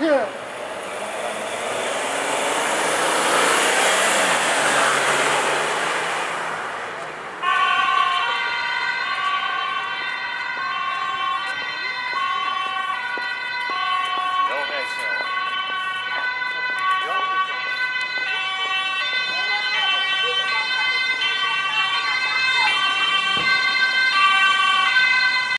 Yeah.